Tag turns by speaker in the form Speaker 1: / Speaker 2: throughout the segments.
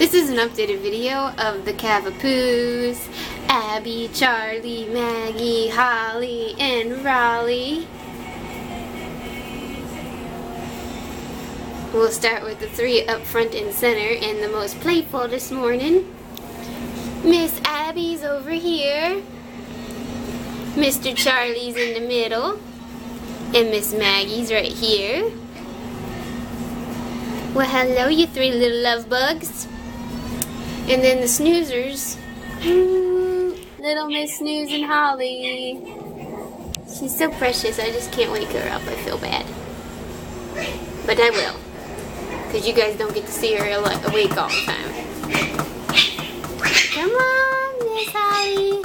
Speaker 1: This is an updated video of the Cavapoos, Abby, Charlie, Maggie, Hollie, and Raleigh. We'll start with the three up front and center and the most playful this morning. Miss Abby's over here. Mr. Charlie's in the middle. And Miss Maggie's right here. Well, hello, you three little love bugs. And then the snoozers. Little Miss Snooze and Hollie. She's so precious, I just can't wake her up. I feel bad. But I will. Because you guys don't get to see her awake all the time. Come on, Miss Hollie.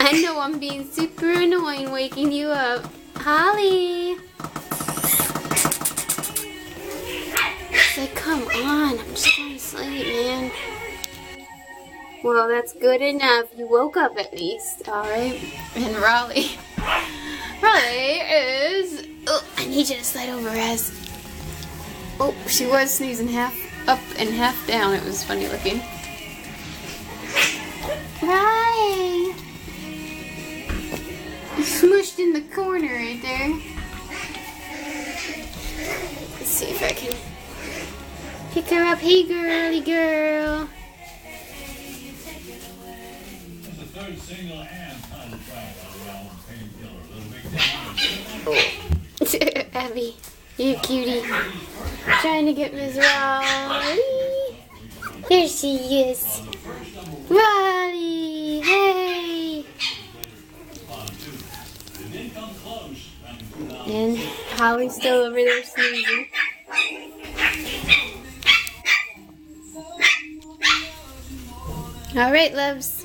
Speaker 1: I know I'm being super annoying waking you up. Hollie. Like, come on, I'm just sleep, man. Well, that's good enough. You woke up at least, alright? And Raleigh. Raleigh is... Oh, I need you to slide over, as. Oh, she was sneezing half up and half down. It was funny looking. Raleigh! Smushed in the corner right there. Let's see if I can Pick her up. Hey, girly girl. Abby, you cutie. Trying to get Miss Raleigh. There she is. Raleigh, hey. And Hollie's still over there sneezing. All right, loves.